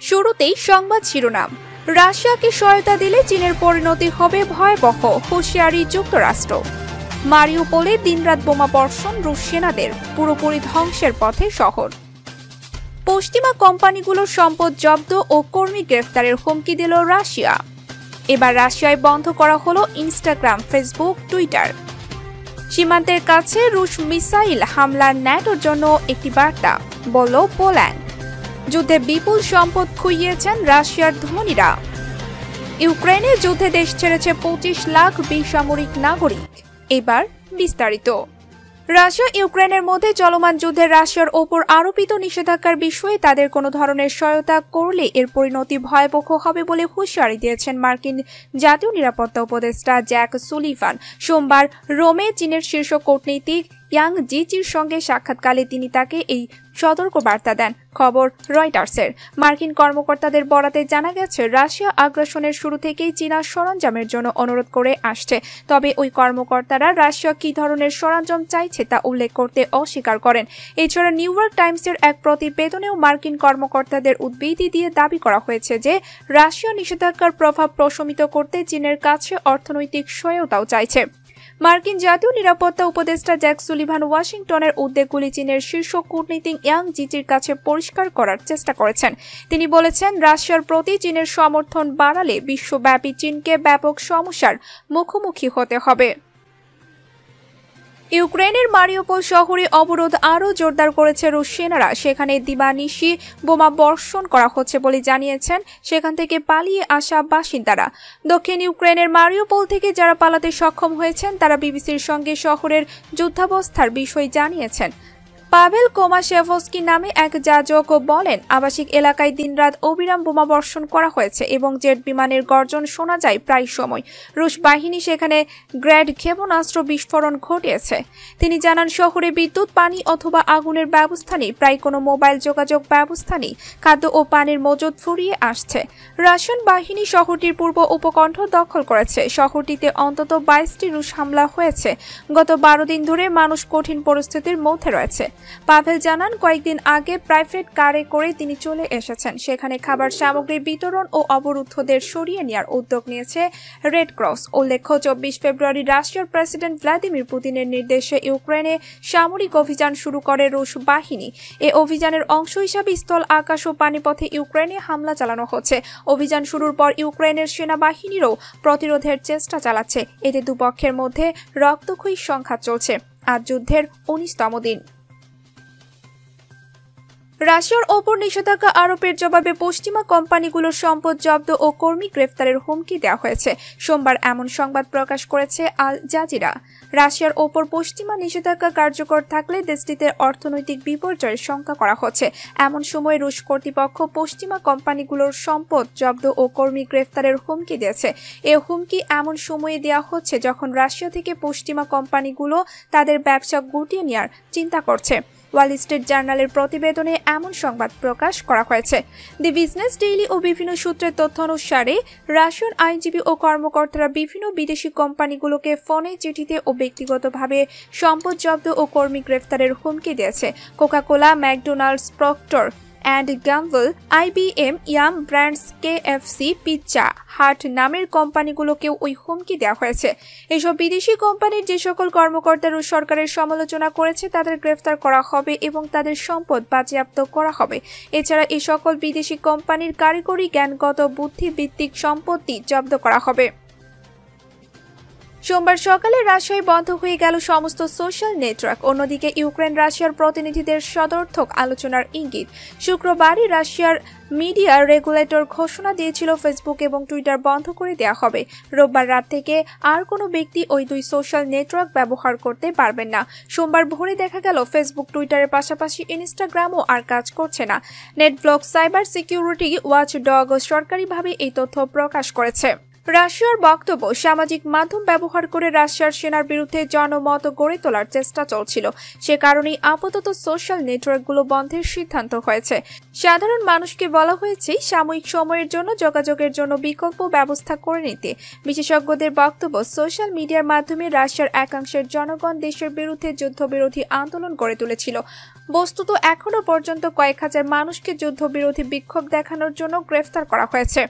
শুরুতেই সংবাদ শিরোনাম। রাশিয়াকে সহায়তা দিলে চীনের পরিণতি হবে ভয়াবহ, হুঁশিয়ারি যুক্তরাষ্ট্র। মারিউপোলে দিনরাত বোমা বর্ষণ রুশ সেনাদের, পুরোপুরি ধ্বংসের পথে শহর। পশ্চিমা কোম্পানিগুলোর সম্পদ জব্দ ও কর্মী গ্রেফতারের হুমকি দিল রাশিয়া। এবার রাশিয়ায় বন্ধ করা হলো ইনস্টাগ্রাম, ফেসবুক, টুইটার। সীমান্তের কাছে রুশ মিসাইল হামলার ন্যাটোর জন্য একটি বার্তা, বলল পোল্যান্ড। যুদ্ধে বিপুল সম্পদ খুইয়েছেন রাশিয়ার ধনীরা। ইউক্রেনে যুদ্ধে দেশ ছেড়েছে পঁচিশ লাখ বেসামরিক নাগরিক। এবার বিস্তারিত। রাশিয়া, ইউক্রেনের মধ্যে চলমান যুদ্ধে রাশিয়ার ওপর আরোপিত নিষেধাজ্ঞার বিষয়ে তাদের কোনো ধরনের সহায়তা করলে এর পরিণতি ভয়াবহ হবে বলে হুঁশিয়ারি দিয়েছেন মার্কিন জাতীয় নিরাপত্তা উপদেষ্টা জ্যাক সুলিভান। সোমবার রোমে চীনের শীর্ষ কূটনীতিক ইয়াং জিচির সঙ্গে সাক্ষাৎকালে তিনি তাকে এই সতর্ক বার্তা দেন, খবর রয়টার্সের। মার্কিন কর্মকর্তাদের বরাতে জানা গেছে, রাশিয়া আগ্রাসনের শুরু থেকেই চীনা সরঞ্জামের জন্য অনুরোধ করে আসছে। তবে ওই কর্মকর্তারা রাশিয়া কি ধরনের সরঞ্জাম চাইছে তা উল্লেখ করতে অস্বীকার করেন। এছাড়া নিউ ইয়র্ক টাইমসের এক প্রতিবেদনেও মার্কিন কর্মকর্তাদের উদ্বেগী দিয়ে দাবি করা হয়েছে যে, রাশিয়া নিষেধাজ্ঞার প্রভাব প্রশমিত করতে চীনের কাছে অর্থনৈতিক সহায়তাও চাইছে। মার্কিন জাতীয় নিরাপত্তা উপদেষ্টা জ্যাক সুলিভান ওয়াশিংটনের উদ্বেগগুলি চীনের শীর্ষ কূটনীতিক ইয়াং জিচির কাছে পরিষ্কার করার চেষ্টা করেছেন। তিনি বলেছেন, রাশিয়ার প্রতি চীনের সমর্থন বাড়ালে বিশ্বব্যাপী চীনকে ব্যাপক সমস্যার মুখোমুখি হতে হবে। ইউক্রেনের মারিওপোল শহরে অবরোধ আরও জোরদার করেছে রুশ সেনারা। সেখানে দিবানিশি বোমা বর্ষণ করা হচ্ছে বলে জানিয়েছেন সেখান থেকে পালিয়ে আসা বাসিন্দারা। দক্ষিণ ইউক্রেনের মারিওপোল থেকে যারা পালাতে সক্ষম হয়েছেন, তারা বিবিসির সঙ্গে শহরের যুদ্ধাবস্থার বিষয় জানিয়েছেন। পাভেল কোমাশেভস্কি নামে এক যাজক বলেন, আবাসিক এলাকায় দিনরাত অবিরাম বোমা বর্ষণ করা হয়েছে এবং জেট বিমানের গর্জন শোনা যায় প্রায় সময়। রুশ বাহিনী সেখানে গ্র্যাড ক্ষেপণাস্ত্র বিস্ফোরণ ঘটিয়েছে। তিনি জানান, শহরে বিদ্যুৎ, পানি অথবা আগুনের ব্যবস্থা নেই, প্রায় কোনো মোবাইল যোগাযোগ ব্যবস্থা নেই, খাদ্য ও পানির মজুদ ফুরিয়ে আসছে। রাশিয়ান বাহিনী শহরটির পূর্ব উপকণ্ঠ দখল করেছে। শহরটিতে অন্তত বাইশটি রুশ হামলা হয়েছে। গত বারো দিন ধরে মানুষ কঠিন পরিস্থিতির মধ্যে রয়েছে। পাভেল জানান, কয়েকদিন আগে প্রাইভেট কারে করে তিনি চলে এসেছেন। সেখানে খাবার সামগ্রী বিতরণ ও অবরুদ্ধদের সরিয়ে নেওয়ার উদ্যোগ নিয়েছে রেড ক্রস উল্লেখ্য, চব্বিশ ফেব্রুয়ারি রাশিয়ার প্রেসিডেন্ট ভ্লাদিমির পুতিনের নির্দেশে ইউক্রেনে সামরিক অভিযান শুরু করে রুশ বাহিনী। এ অভিযানের অংশ হিসাবে স্থল, আকাশ ও পানিপথে ইউক্রেনে হামলা চালানো হচ্ছে। অভিযান শুরুর পর ইউক্রেনের সেনাবাহিনীরও প্রতিরোধের চেষ্টা চালাচ্ছে। এতে দুপক্ষের মধ্যে রক্তক্ষয়ী সংখ্যা চলছে। আজ যুদ্ধের উনিশতম দিন। রাশিয়ার ওপর নিষেধাজ্ঞা আরোপের জবাবে পশ্চিমা কোম্পানিগুলোর সম্পদ জব্দ ও কর্মী গ্রেফতারের হুমকি দেওয়া হয়েছে। সোমবার এমন সংবাদ প্রকাশ করেছে আল জাজিরা। রাশিয়ার ওপর পশ্চিমা নিষেধাজ্ঞা কার্যকর থাকলে দেশটিতে অর্থনৈতিক বিপর্যয়ের শঙ্কা করা হচ্ছে। এমন সময় রুশ কর্তৃপক্ষ পশ্চিমা কোম্পানিগুলোর সম্পদ জব্দ ও কর্মী গ্রেফতারের হুমকি দিয়েছে। এ হুমকি এমন সময়ে দেওয়া হচ্ছে যখন রাশিয়া থেকে পশ্চিমা কোম্পানিগুলো তাদের ব্যবসা গুটিয়ে নেওয়ার চিন্তা করছে। ওয়াল স্ট্রিট জার্নালের প্রতিবেদনে এমন সংবাদ প্রকাশ করা হয়েছে। দি বিজনেস ডেইলি ও বিভিন্ন সূত্রের তথ্য অনুসারে রাশিয়ান আইনজীবী ও কর্মকর্তারা বিভিন্ন বিদেশি কোম্পানিগুলোকে ফোনে চিঠিতে ও ব্যক্তিগতভাবে সম্পদ জব্দ ও কর্মী গ্রেফতারের হুমকি দিয়েছে। Coca Cola, McDonald's, Procter and Gamble IBM Yum Brands KFC Pizza, Hut নামের কোম্পানিগুলোকেও ওই হুমকি দেওয়া হয়েছে। এসব বিদেশি কোম্পানির যে সকল কর্মকর্তা রুশ সরকারের সমালোচনা করেছে, তাদের গ্রেফতার করা হবে এবং তাদের সম্পদ বাজেয়াপ্ত করা হবে। এছাড়া এই সকল বিদেশি কোম্পানির কারিগরি জ্ঞানগত বুদ্ধিভিত্তিক সম্পত্তি জব্দ করা হবে। সোমবার সকালে রাশিয়ায় বন্ধ হয়ে গেল সমস্ত সোশ্যাল নেটওয়ার্ক। অন্যদিকে ইউক্রেন রাশিয়ার প্রতিনিধিদের সদর্থক আলোচনার ইঙ্গিত। শুক্রবারই রাশিয়ার মিডিয়া রেগুলেটর ঘোষণা দিয়েছিল ফেসবুক এবং টুইটার বন্ধ করে দেওয়া হবে। রোববার রাত থেকে আর কোনো ব্যক্তি ওই দুই সোশ্যাল নেটওয়ার্ক ব্যবহার করতে পারবেন না। সোমবার ভোরে দেখা গেল ফেসবুক, টুইটারের পাশাপাশি ইনস্টাগ্রামও আর কাজ করছে না। NetBlocks cyber security watchdog সরকারিভাবে এই তথ্য প্রকাশ করেছে। রাশিয়ার বক্তব্য, সামাজিক মাধ্যম ব্যবহার করে রাশিয়ার সেনার বিরুদ্ধে জনমত গড়ে তোলার চেষ্টা চলছিল। সে কারণেই আপাতত সোশ্যাল নেটওয়ার্কগুলো বন্ধের সিদ্ধান্ত হয়েছে। সাধারণ মানুষকে বলা হয়েছে, সাময়িক সময়ের জন্য যোগাযোগের জন্য বিকল্প ব্যবস্থা করে নিতে। বিশেষজ্ঞদের বক্তব্য, সোশ্যাল মিডিয়ার মাধ্যমে রাশিয়ার একাংশের জনগণ দেশের বিরুদ্ধে যুদ্ধবিরোধী আন্দোলন গড়ে তুলেছিল। বস্তুত এখনও পর্যন্ত কয়েক হাজার মানুষকে যুদ্ধবিরোধী বিক্ষোভ দেখানোর জন্য গ্রেফতার করা হয়েছে।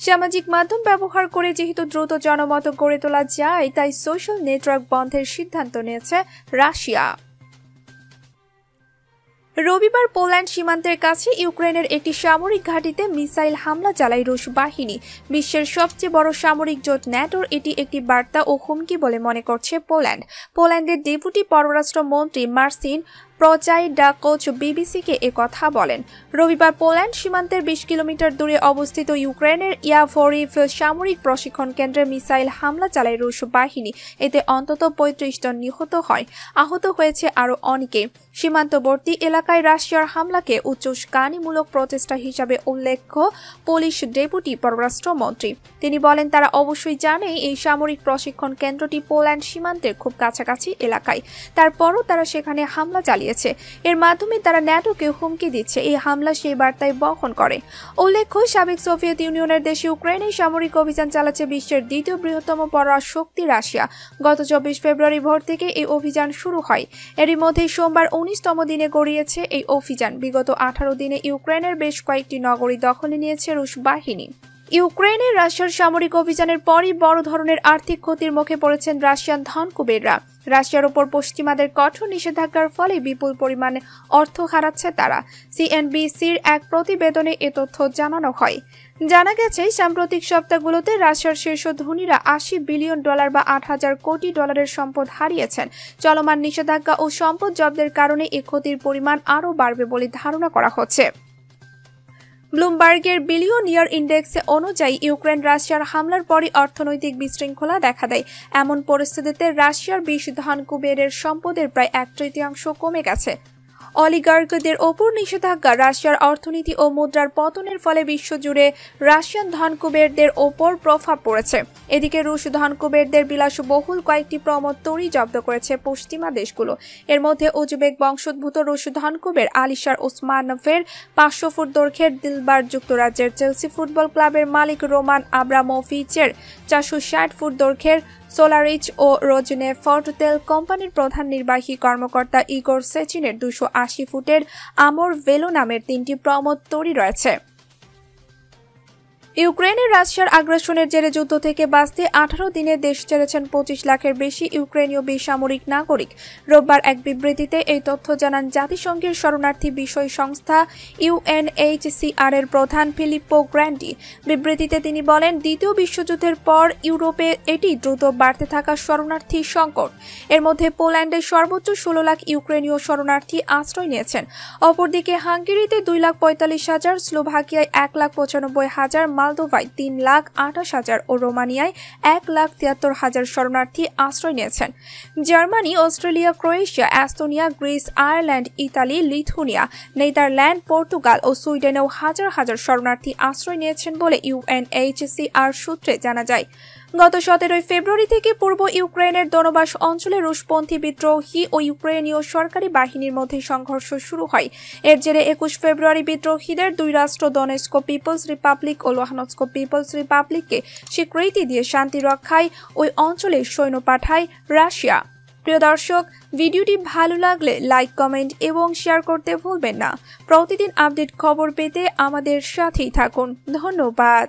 সামাজিক মাধ্যম ব্যবহার করে যেহেতু দ্রুত জনমত গড়ে তোলা যায়, তাই সোশ্যাল নেটওয়ার্ক বন্ধের সিদ্ধান্ত নিয়েছে রাশিয়া। রবিবার পোল্যান্ড সীমান্তের কাছে ইউক্রেনের একটি সামরিক ঘাঁটিতে মিসাইল হামলা চালায় রুশ বাহিনী। বিশ্বের সবচেয়ে বড় সামরিক জোট ন্যাটোর এটি একটি বার্তা ও হুমকি বলে মনে করছে পোল্যান্ড। পোল্যান্ডের ডেপুটি পররাষ্ট্রমন্ত্রী মার্সিন প্রচাই ডাকোচ বিবিসিকে কথা বলেন। রবিবার পোল্যান্ড সীমান্তের বিশ কিলোমিটার দূরে অবস্থিত ইউক্রেনের ইয়াভরিভ সামরিক প্রশিক্ষণ কেন্দ্রে মিসাইল হামলা চালায় রুশ বাহিনী। এতে অন্তত পঁয়ত্রিশ জন নিহত হয়। আহত হয়েছে আরও অনেকে। সীমান্তবর্তী এলাকায় রাশিয়ার হামলাকে উচ্চস্কানিমূলক প্রচেষ্টা হিসাবে উল্লেখ্য পুলিশ ডেপুটি পররাষ্ট্রমন্ত্রী। তিনি বলেন, তারা অবশ্যই জানে এই সামরিক প্রশিক্ষণ কেন্দ্রটি পোল্যান্ড সীমান্তের খুব কাছাকাছি এলাকায়। তারপরও তারা সেখানে হামলা চালিয়েছে। দিয়েছে এর মাধ্যমে তারা ন্যাটোকে হুমকি দিচ্ছে। এই হামলা সেই বার্তায় বহন করে। উল্লেখ্য, সাবেক সোভিয়েত ইউনিয়নের দেশে ইউক্রেনে সামরিক অভিযান চালাচ্ছে বিশ্বের দ্বিতীয় বৃহত্তম পরশক্তি রাশিয়া। গত চব্বিশ ফেব্রুয়ারি ভোর থেকে এই অভিযান শুরু হয়। এরই মধ্যে সোমবার উনিশতম দিনে গড়িয়েছে এই অভিযান। বিগত আঠারো দিনে ইউক্রেনের বেশ কয়েকটি নগরী দখলে নিয়েছে রুশ বাহিনী। ইউক্রেনে রাশিয়ার সামরিক অভিযানের পরই বড় ধরনের আর্থিক ক্ষতির মুখে পড়েছেন রাশিয়ান ধন কুবেররা রাশিয়ার ওপর পশ্চিমাদের কঠোর নিষেধাজ্ঞার ফলে বিপুল পরিমাণে অর্থ হারাচ্ছে তারা। সিএনবিসির এক প্রতিবেদনে এ তথ্য জানানো হয়। জানা গেছে, সাম্প্রতিক সপ্তাহগুলোতে রাশিয়ার শীর্ষ ধনীরা আশি বিলিয়ন ডলার বা আট হাজার কোটি ডলারের সম্পদ হারিয়েছেন। চলমান নিষেধাজ্ঞা ও সম্পদ জব্দের কারণে এ ক্ষতির পরিমাণ আরও বাড়বে বলে ধারণা করা হচ্ছে। ব্লুমবার্গের বিলিয়নিয়ার ইন্ডেক্সে অনুযায়ী ইউক্রেন রাশিয়ার হামলার পরই অর্থনৈতিক বিশৃঙ্খলা দেখা দেয়। এমন পরিস্থিতিতে রাশিয়ার বিশ ধান কুবেরের সম্পদের প্রায় এক তৃতীয়াংশ কমে গেছে। অলিগার্কদের ওপর নিষেধাজ্ঞা, রাশিয়ার অর্থনীতি ও মুদ্রার পতনের ফলে বিশ্বজুড়ে রাশিয়ান ধনকুবেরদের ওপর প্রভাব পড়েছে। এদিকে রুশ ধনকুবেরদের বিলাসবহুল কয়েকটি প্রমোদ তরি জব্দ করেছে পশ্চিমা দেশগুলো। এর মধ্যে উজবেক বংশোদ্ভূত রুশ ধনকুবের আলিশার ওসমানফের পাঁচশো ফুট দৈর্ঘ্যের দিলবার যুক্তরাজ্যের চেলসি ফুটবল ক্লাবের মালিক রোমান আব্রামোভিচের চারশো ষাট ফুট দৈর্ঘ্যের সোলারিচ ও রোজনে ফর্টেল কোম্পানির প্রধান নির্বাহী কর্মকর্তা ইগোর সেচিনের দুশো আশি ফুটের আমর ভেলো নামের তিনটি প্রমোদ তৈরি রয়েছে। ইউক্রেনের রাশিয়ার আগ্রাসনের জেরে যুদ্ধ থেকে বাঁচতে আঠারো দিনে দেশ ছেড়েছেন পঁচিশ লাখের বেশি ইউক্রেনীয় বেসামরিক নাগরিক। রোববার এক বিবৃতিতে এই তথ্য জানান জাতিসংঘের শরণার্থী বিষয় সংস্থা ইউএনএইচসিআর এর প্রধান ফিলিপ্পো গ্র্যান্ডি। বিবৃতিতে তিনি বলেন, দ্বিতীয় বিশ্বযুদ্ধের পর ইউরোপে এটি দ্রুত বাড়তে থাকা শরণার্থী সংকট। এর মধ্যে পোল্যান্ডে সর্বোচ্চ ষোলো লাখ ইউক্রেনীয় শরণার্থী আশ্রয় নিয়েছেন। অপরদিকে হাঙ্গেরিতে দুই লাখ পঁয়তাল্লিশ হাজার, স্লোভাকিয়ায় এক লাখ পঁচানব্বই হাজার মালদোভায় তিন লাখ আঠাশ হাজার ও রোমানিয়ায় এক লাখ তিয়াত্তর হাজার শরণার্থী আশ্রয় নিয়েছেন। Germany, Australia, Croatia Estonia Greece, Ireland, Italy, Lithuania, Netherlands, Portugal ও সুইডেনেও হাজার হাজার শরণার্থী আশ্রয় নিয়েছেন বলে ইউএনএইচসিআর সূত্রে জানা যায়। গত সতেরোই ফেব্রুয়ারি থেকে পূর্ব ইউক্রেনের দনবাস অঞ্চলে রুশপন্থী বিদ্রোহী ও ইউক্রেনীয় সরকারি বাহিনীর মধ্যে সংঘর্ষ শুরু হয়। এর জেরে একুশ ফেব্রুয়ারি বিদ্রোহীদের দুই রাষ্ট্র দনেস্কো পিপলস রিপাবলিক ও লোহানস্কো পিপলস রিপাবলিককে স্বীকৃতি দিয়ে শান্তি রক্ষায় ওই অঞ্চলে সৈন্য পাঠায় রাশিয়া। প্রিয় দর্শক, ভিডিওটি ভালো লাগলে লাইক, কমেন্ট এবং শেয়ার করতে ভুলবেন না। প্রতিদিন আপডেট খবর পেতে আমাদের সাথেই থাকুন। ধন্যবাদ।